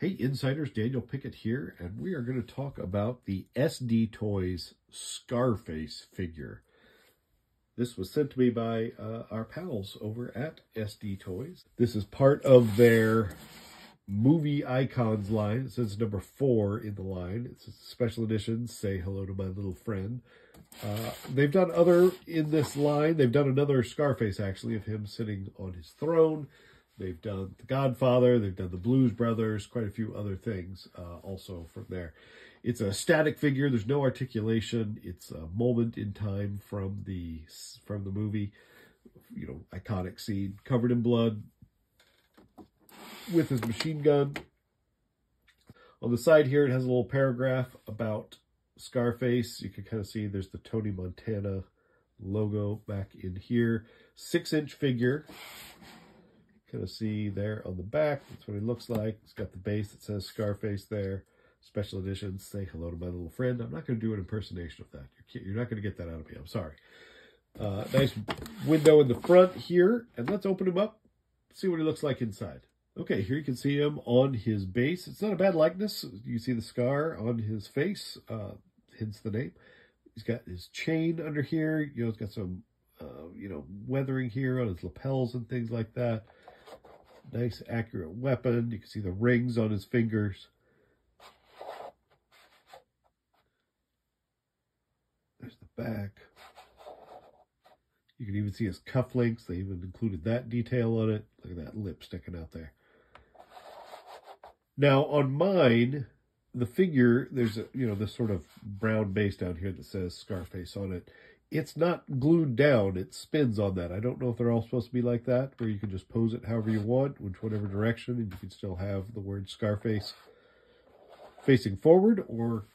Hey Insiders, Daniel Pickett here, and we are going to talk about the SD Toys Scarface figure. This was sent to me by uh, our pals over at SD Toys. This is part of their movie icons line. It says number four in the line. It's a special edition, Say Hello to My Little Friend. Uh, they've done other in this line. They've done another Scarface, actually, of him sitting on his throne. They've done The Godfather. They've done The Blues Brothers. Quite a few other things uh, also from there. It's a static figure. There's no articulation. It's a moment in time from the from the movie. You know, iconic scene, covered in blood, with his machine gun. On the side here, it has a little paragraph about Scarface. You can kind of see there's the Tony Montana logo back in here. Six inch figure. Kind of see there on the back. That's what he looks like. He's got the base that says Scarface there. Special edition. Say hello to my little friend. I'm not going to do an impersonation of that. You're, you're not going to get that out of me. I'm sorry. Uh, nice window in the front here. And let's open him up. See what he looks like inside. Okay, here you can see him on his base. It's not a bad likeness. You see the scar on his face, uh, hence the name. He's got his chain under here. You know, he's got some, uh, you know, weathering here on his lapels and things like that. Nice accurate weapon. You can see the rings on his fingers. There's the back. You can even see his cufflinks. They even included that detail on it. Look at that lip sticking out there. Now, on mine, the figure, there's a, you know, this sort of brown base down here that says Scarface on it it's not glued down. It spins on that. I don't know if they're all supposed to be like that, where you can just pose it however you want, which whatever direction, and you can still have the word Scarface facing forward, or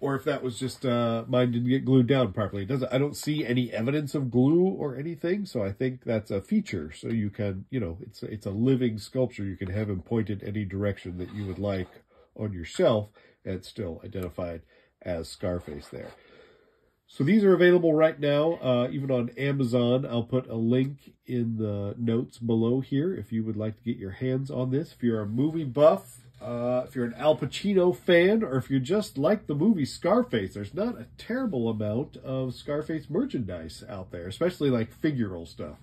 or if that was just uh, mine didn't get glued down properly. It doesn't. I don't see any evidence of glue or anything, so I think that's a feature. So you can, you know, it's it's a living sculpture. You can have him pointed any direction that you would like on yourself, and still identified as Scarface there. So these are available right now, uh, even on Amazon. I'll put a link in the notes below here if you would like to get your hands on this. If you're a movie buff, uh, if you're an Al Pacino fan, or if you just like the movie Scarface, there's not a terrible amount of Scarface merchandise out there, especially like figural stuff.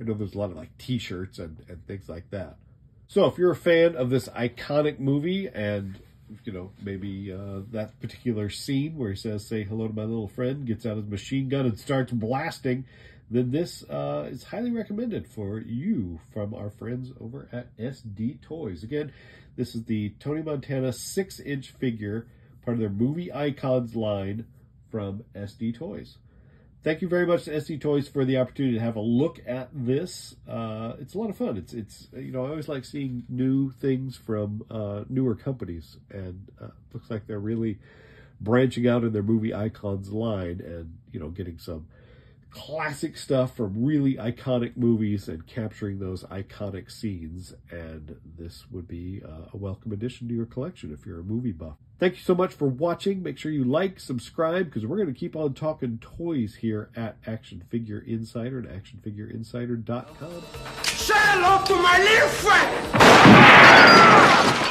I know there's a lot of like t-shirts and, and things like that. So if you're a fan of this iconic movie and you know, maybe uh, that particular scene where he says, say hello to my little friend, gets out his machine gun and starts blasting, then this uh, is highly recommended for you from our friends over at SD Toys. Again, this is the Tony Montana 6-inch figure, part of their Movie Icons line from SD Toys. Thank you very much to SD Toys for the opportunity to have a look at this. Uh, it's a lot of fun. It's, it's you know, I always like seeing new things from uh, newer companies, and uh, looks like they're really branching out in their movie icons line and, you know, getting some classic stuff from really iconic movies and capturing those iconic scenes. And this would be uh, a welcome addition to your collection if you're a movie buff. Thank you so much for watching. Make sure you like, subscribe, because we're going to keep on talking toys here at Action Figure Insider and actionfigureinsider.com. Say hello to my little friend!